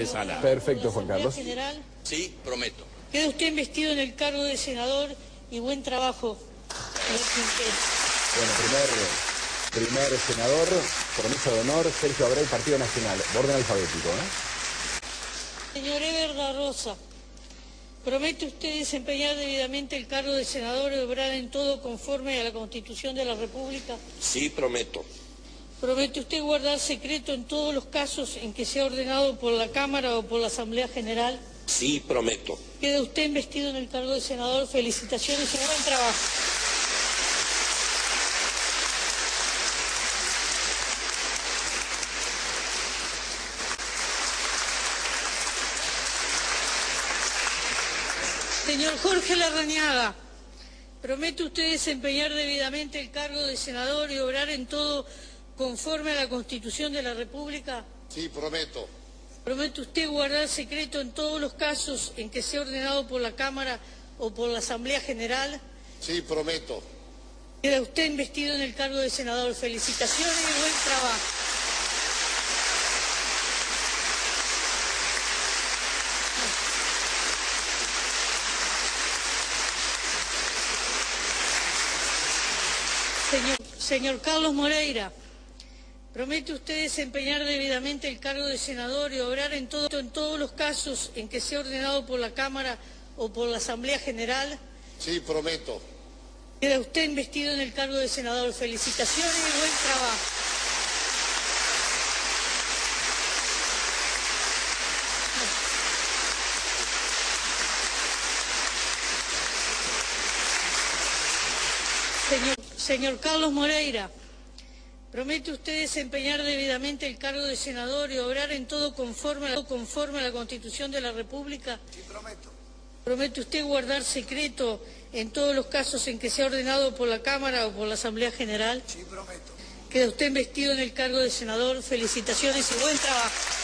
de sala. Perfecto, Juan Carlos. General, Sí, prometo. queda usted investido en el cargo de senador y buen trabajo. Bueno, primer, primer senador, promesa de honor, Sergio Abreu, Partido Nacional. Orden alfabético, ¿eh? Señor Eber da Rosa, ¿promete usted desempeñar debidamente el cargo de senador y obrar en todo conforme a la Constitución de la República? Sí, prometo. ¿Promete usted guardar secreto en todos los casos en que sea ordenado por la Cámara o por la Asamblea General? Sí, prometo. Queda usted investido en el cargo de senador. Felicitaciones y buen trabajo. Señor Jorge Larrañaga, ¿promete usted desempeñar debidamente el cargo de senador y obrar en todo conforme a la Constitución de la República? Sí, prometo. ¿Promete usted guardar secreto en todos los casos en que sea ordenado por la Cámara o por la Asamblea General? Sí, prometo. Queda usted investido en el cargo de senador. Felicitaciones y buen trabajo. Señor, señor Carlos Moreira, ¿promete usted desempeñar debidamente el cargo de senador y obrar en, todo, en todos los casos en que sea ordenado por la Cámara o por la Asamblea General? Sí, prometo. Queda usted investido en el cargo de senador. Felicitaciones y buen trabajo. Señor, señor Carlos Moreira, ¿promete usted desempeñar debidamente el cargo de senador y obrar en todo conforme a la, conforme a la Constitución de la República? Sí, prometo. ¿Promete usted guardar secreto en todos los casos en que sea ordenado por la Cámara o por la Asamblea General? Sí, prometo. Queda usted investido en el cargo de senador. Felicitaciones y buen trabajo.